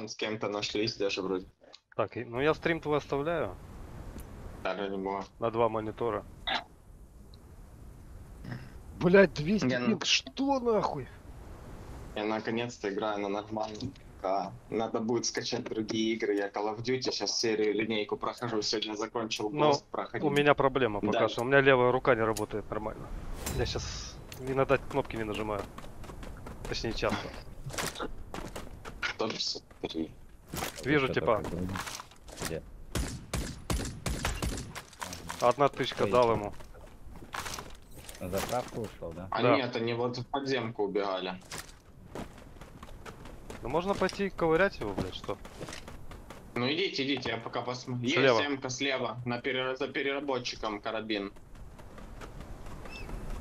там с кем-то нашлись даже вроде. Так, ну я стрим твой оставляю Да, ради бога. на два монитора. Блять, 200 Не, ну- пинг, что нахуй? Я наконец-то играю на нормальном ПК. Надо будет скачать другие игры. Я Call of Duty сейчас серию линейку прохожу. Сегодня закончил Ну, Ghost проходить. У меня проблема пока Да. что. У меня левая рука не работает нормально. Я сейчас иногда кнопки не нажимаю. Точнее, часто. 153. Вижу, типа, такое? Где? одна тычка Ой, дал ему. На заправку ушел, да? А Да. нет, они вот в подземку убегали. Ну можно пойти ковырять его, блядь, что? Ну идите, идите, я пока посмотрю. Слева. Есть м слева, на пере- за переработчиком карабин.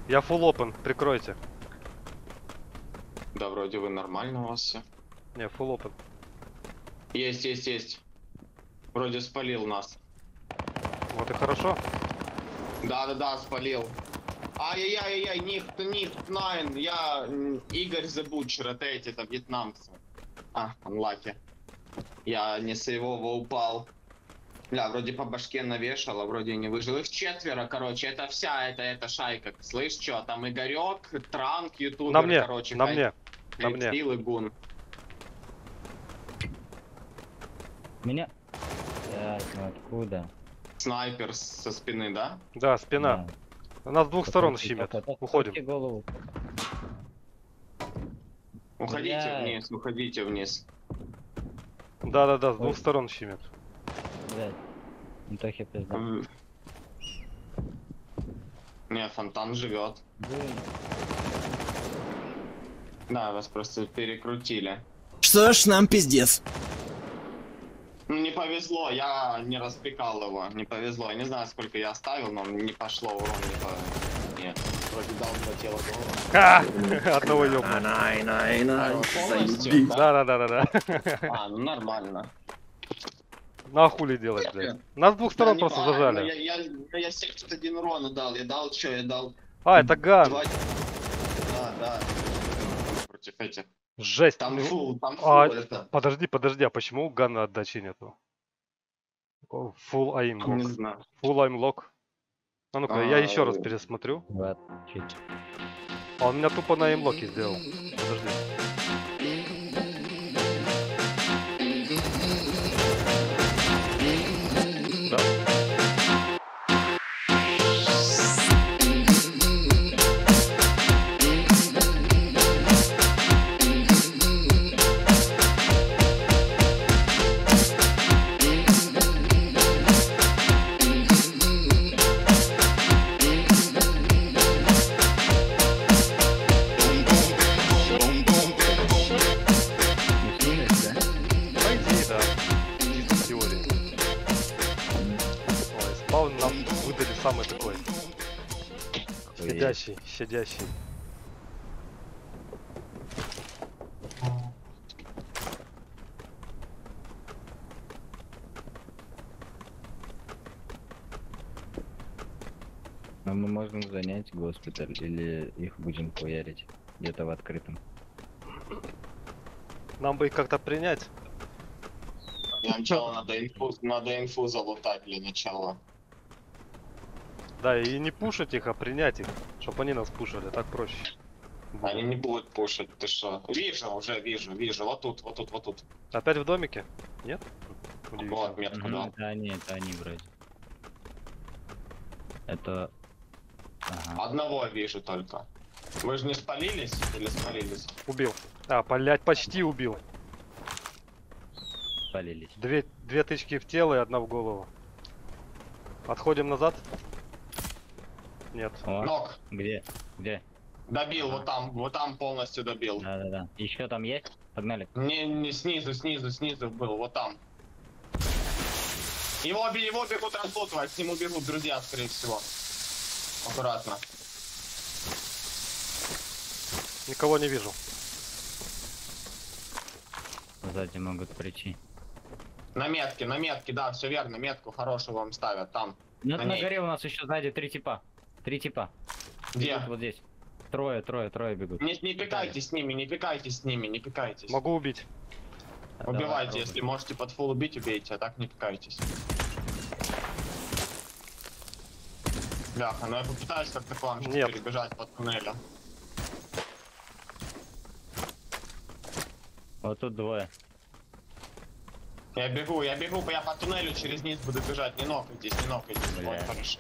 Я full open, прикройте. Да, вроде вы нормально у вас все. Не, full open. Есть, есть, есть. Вроде спалил нас. Вот и хорошо. Да-да-да, спалил. Ай-яй-яй-яй, нихт, нихт, найн. Я Игорь The Butcher, это эти, это вьетнамцы. А, анлаки. Я не сейвово упал. Бля, вроде по башке навешал, а вроде не выжил. Их четверо, короче, это вся эта, эта шайка. Слышь, что, там Игорек, Транк, Ютубер, На мне, короче. на мне. на мне. Гун. Меня? Так, ну откуда? Снайпер со спины, да? Да, спина. Да. Нас с двух сторон Потом- щемит. потом- Уходим. голову. Уходите Блядь. вниз, уходите вниз. Да-да-да, с Ой. двух сторон щемит. Блядь. Ну то хе пизда. Не, фонтан живет. Блин. Да, вас просто перекрутили. Что ж, нам пиздец. Ну, не повезло, я не распекал его, не повезло. Я не знаю, сколько я оставил, но не пошло урон, не по... Нет, вроде дал два тела доллара. Ха! Одного ёбну. Най, най, най? Да-да-да-да. А, ну нормально. На хули делать, блядь. Нас с двух сторон Я просто но зажали. Я, я, ну, я 71 урона дал, я дал что, я дал А, это ган. два... Да, да. Против этих. Жесть. Там Ну, фул, там фул а, это. Подожди, подожди, а почему у гана отдачи нету? Full aim Не lock. знаю. Full aim lock. А ну-ка, я А, еще раз пересмотрю. А он меня тупо на aim сделал. Подожди. Спаун нам выдали самый такой. Охуеть. Щадящий, щадящий. Но мы можем занять госпиталь или их будем хуярить где-то в открытом. Нам бы их как-то принять. Для начала надо инфу, надо инфу залутать для начала. Да, и не пушить их, а принять их. Чтобы они нас пушили, так проще. Они не будут пушить, ты что? Вижу, уже вижу, вижу. Вот тут, вот тут, вот тут. Опять в домике? Нет? Удивительно. Вот метку Мгм, дал. Это они, это они вроде. Это... Ага. Одного вижу только. Вы же не спалились или спалились? Убил. А, блять, почти убил. Спалились. Две, две тычки в тело и одна в голову. Отходим назад? Нет. О, Ног. где? Где? Добил, вот там, вот там полностью добил. Да-да-да. Еще там есть? Погнали. Не, не снизу, снизу, снизу был, вот там. Его, его бегут разлутывать, с ним убегут друзья, скорее всего. Аккуратно. Никого не вижу. Сзади могут прийти. На метке, на метке, да, все верно, метку хорошую вам ставят там. Ну, На на горе у нас еще сзади три типа. Три типа. Где? Бегут вот здесь. Трое, трое, трое бегут. Не, не пикайтесь с ними, не пикайтесь с ними, не пикайтесь. Могу убить. Давай, Убивайте, пробуй. если можете под фул убить, убейте, а так не пикайтесь. Бляха, ну я попытаюсь как-то к вам Нет. перебежать под туннелем. Вот тут двое. Я бегу, я бегу, я по туннелю через низ буду бежать. Не нокайтесь, не нокайтесь. Ой, хорошо.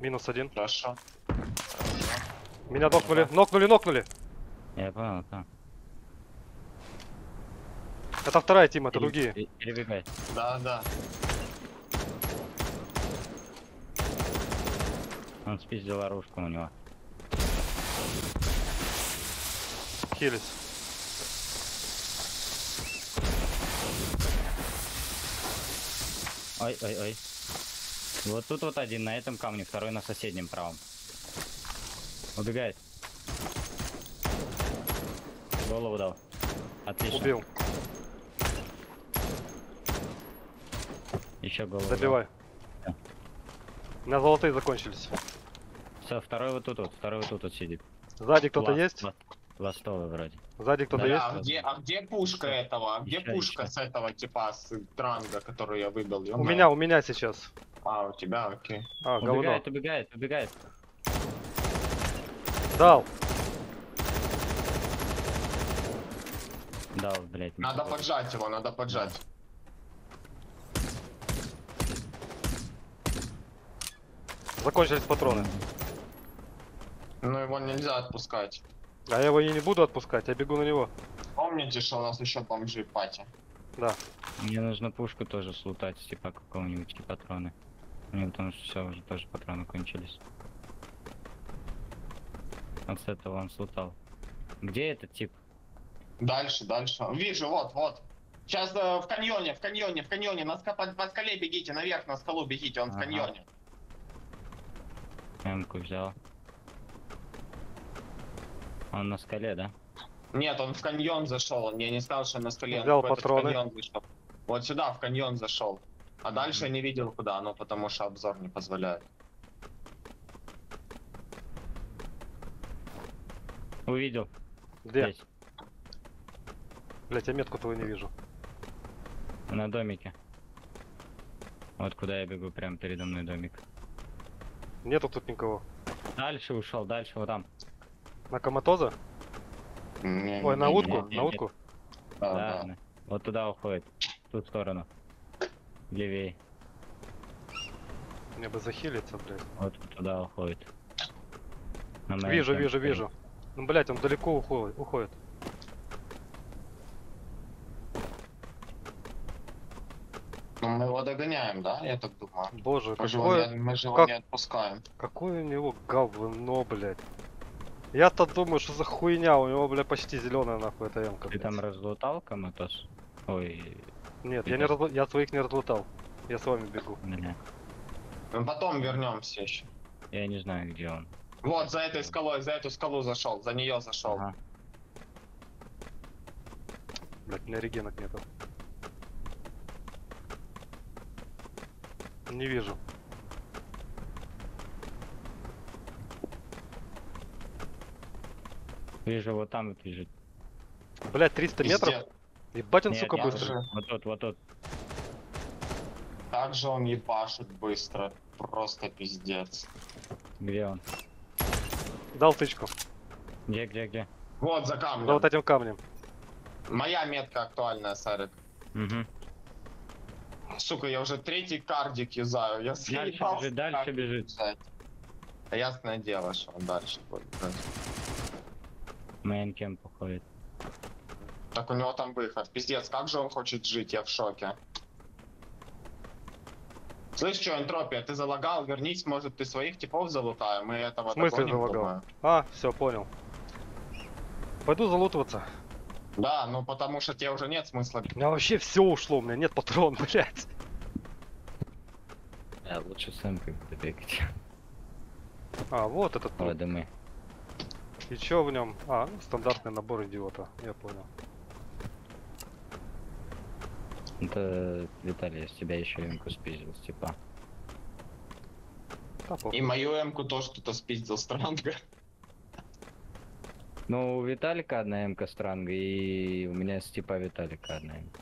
Минус один. Хорошо. Меня нокнули, нокнули, нокнули. Я понял, там. Это вторая тима, это другие. пере- Перебегай. Да, да. Он спиздил оружку у него. Хились. Ой, ой, ой. Вот тут вот один на этом камне, второй на соседнем правом. Убегает. Голову дал. Отлично. Убил. Еще голову. Добивай. Да. У меня золотые закончились. Все, второй вот тут вот, второй вот тут вот сидит. Сзади кто-то есть? лас- Ластовый вроде. Сзади кто-то Да, есть? А где, а где пушка этого? А где Ещё, пушка ещё. с этого типа с транга, которую я выбил? У меня, у меня сейчас. А, у тебя, окей. А, говно. Убегает, убегает, убегает. Дал. Дал, блядь. Надо ничего. поджать его, надо поджать. Закончились патроны. Ну его нельзя отпускать. А я его и не буду отпускать, я бегу на него. Помните, что у нас еще бомжи пати? Да. Мне нужно пушку тоже слутать, типа какого-нибудь и патроны. У меня потому что все, уже тоже патроны кончились. Вот с этого он слутал. Где этот тип? Дальше, дальше. Вижу, вот, вот. Сейчас э, в каньоне, в каньоне, в каньоне. На ска- по, по скале бегите, наверх на скалу бегите, он в Ага. каньоне. Эмку взял. Он на скале, да? Нет, он в каньон зашел. Он мне не сказал, что он на скале. он Взял в этот патроны. каньон вышел. Вот сюда, в каньон зашел. А дальше я не видел куда, ну потому что обзор не позволяет. Увидел. Где? Здесь, Блять, я метку твою не вижу. на домике. Вот куда я бегу, прям передо мной домик. Нету тут никого. Дальше ушел, дальше вот там. На Коматоза? Не, Ой, на не, утку, не, не, на не. утку. Да, Да, да. да. Вот туда уходит. В ту сторону. Левее. Мне бы захилиться, блядь. Вот туда уходит. На Вижу, вижу, стоит. вижу. Ну, блять, он далеко уходит. уходит. Ну, мы его догоняем, да? Я так думаю. Боже, Мы же его какое, не, мы же его как- не отпускаем. какое у него говно, блядь. Я-то думаю, что за хуйня, у него, блядь, почти зеленая нахуй эта ямка. Ты там разлутал коматос? Ой, Нет, я, не разлу- я своих не разлутал. Я с вами бегу. меня. Мы потом вернемся еще. Я не знаю, где он. Вот за этой скалой, за эту скалу зашел, за нее зашел. Ага. Блядь, у меня регенок нету. Не вижу. Вижу, вот там вот лежит. Блядь, 300 метров? Пиздец. Ебать он, Нет, сука, быстро. уже- Вот тут, вот тут. Как же он ебашит быстро. Просто пиздец. Где он? Дал тычку. Где, где, где? Вот за камнем. За вот этим камнем. Моя метка актуальная, Сарик. Угу. Сука, я уже третий кардик юзаю. Я Дальше бежит, дальше бежит. Да ясное дело, что он дальше будет. Брать. Мейн кемп уходит. Так у него там выход. Пиздец, как же он хочет жить, я в шоке. Слышь, что, энтропия, ты залагал, вернись, может, ты своих типов залутаем, мы этого В смысле догоним, залагал? думаю. А, все, понял. Пойду залутываться. Да, ну потому что тебе уже нет смысла. У меня вообще все ушло, у меня нет патрон, блядь. Да, лучше с эмкой буду бегать. А, вот этот труп. ВДМ. И чё в нем? А, ну, стандартный набор идиота, я понял. Это Виталий, я с тебя еще эмку спиздил, типа. И мою эмку тоже кто-то спиздил странга. Ну, у Виталика одна эмка странга, и у меня с типа Виталика одна эмка.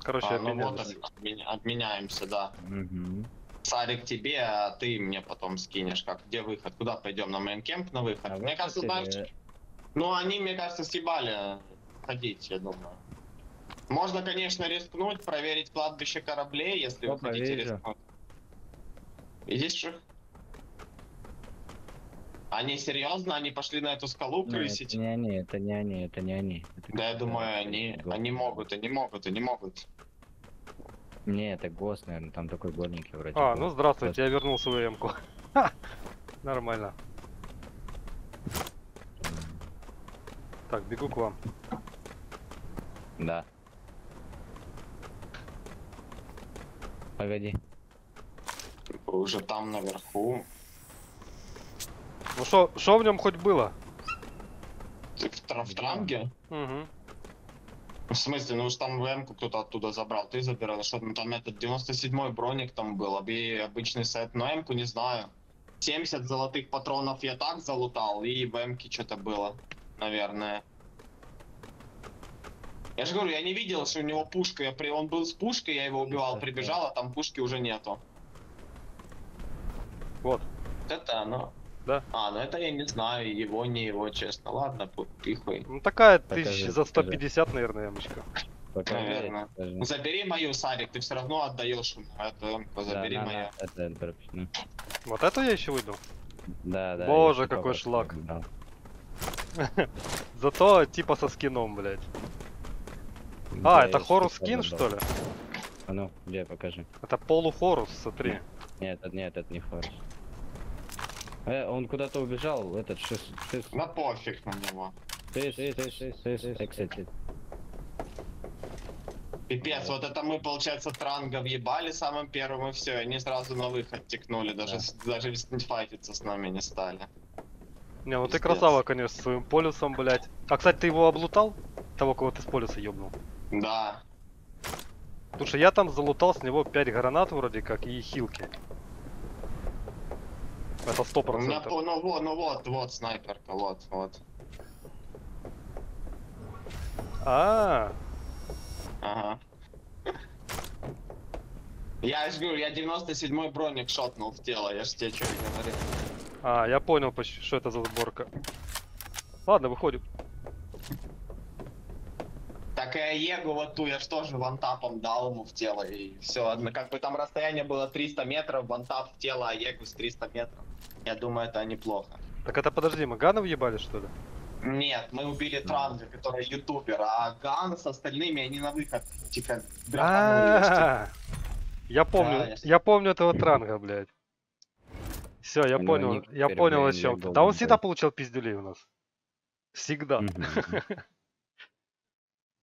короче, А, ну вот обменялись. об- обмен- обменяемся, да. Мгм. Сарик тебе, а ты мне потом скинешь. Как, где выход? Куда пойдем? На main camp на выход? А мне вы кажется, знаешь, ну они, мне кажется, съебали ходить, я думаю. Можно, конечно, рискнуть, проверить кладбище кораблей, если вы Опа, хотите вижу. рискнуть. Видишь их? Они серьезно? Они пошли на эту скалу Не, крысить? это не они, это не они, это не они. Это Да, я думаю, они, они могут, они могут, они могут. Не, это ГОСТ, наверное, там такой годненький вроде. А, был. ну здравствуйте, я вернул свою эмку. Ха, Нормально. Так, бегу к вам. Да. Погоди. Вы уже там наверху. Ну что, что в нем хоть было? Ты в, в транге? Угу. В смысле, ну уж там ВМ-ку кто-то оттуда забрал, ты забирал, что ну, там этот 97-й броник там был, и обычный сет, но М-ку не знаю. 70 золотых патронов я так залутал, и в М-ке что-то было, наверное. Я же говорю, я не видел, что у него пушка, я при... он был с пушкой, я его убивал, прибежал, а там пушки уже нету. Вот. Это оно. Да. А, ну это я не знаю, его, не его, честно. Ладно, пихуй. Ну такая Покажи, тысяч за покажи. 150, наверное. Покажи, Наверное. покажи. Забери мою, Сарик, ты все равно отдаешь эту Да, забери на, мою. это, это. Вот это я еще выйду. Да, да. Боже, какой шлак. дал. Зато типа со скином, блядь. Да, А, это хорус скин, что ли? А ну, где, покажи. Это полухорус, смотри. Нет, это, нет, это не хорус. Э, он куда-то убежал, этот шест... шест... Да пофиг на него. Шест, шест, шест, шест, шест, exit. Пипец, вот это мы, получается, транга въебали самым первым и все, они сразу на выход текнули, даже, Да. с- даже файтиться с нами не стали. Не, ну ты Пиздец. красава, конечно, своим полюсом, блядь. А, кстати, ты его облутал? Того, кого ты с полюса ёбнул. Да. Что я там залутал с него 5 гранат вроде как и хилки. Это сто У меня, процентов. ну вот, ну вот, вот снайперка, вот, вот. А, Ага. Я же говорю, я 97-й броник шотнул в тело, я ж тебе что говорю. а, я понял, что это за сборка. Ладно, выходим. Так и Егу вот ту я ж тоже вантапом дал ему в тело, и все. Как бы там расстояние было 300 метров, вантап в тело, а Егу с 300 метров. Я думаю, это неплохо. Так это подожди, мы Гана въебали, что ли? Нет, мы убили Транга, который ютубер, а Ган с остальными, они на выход, типа, А, Я помню, я- помню этого транга, блядь. Все, я понял, я понял о чем Да он всегда получал пиздюлей у нас. Всегда.